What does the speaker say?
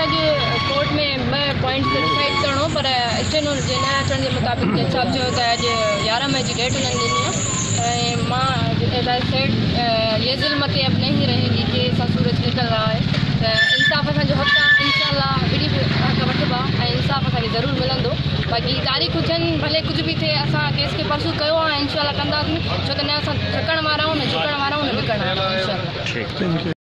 अॼु कोर्ट में point decide करिणो पर स्टेनो जे न अचण जे मुताबिक़ जज साहब चयो त अॼु यारहं मई जी डेट हुननि ॾिनी आहे ऐं माँ ये ज़ुल्म ते अब नहीं रहेगी कि असां सूरज रहा है त इंसाफ़ असांजो हक़ आहे इनशा हेॾी हक़ वठिबा ऐं इंसाफ़ असांखे ज़रूरु मिलंदो बाक़ी तारीख़ूं थियनि भले कुझु बि थिए असां केस खे परसू कयो आहे इनशा कंदासीं छो त न असां थकण वारा आहियूं न झुकण वारा आहियूं न विकण वारा आहियूं इनशा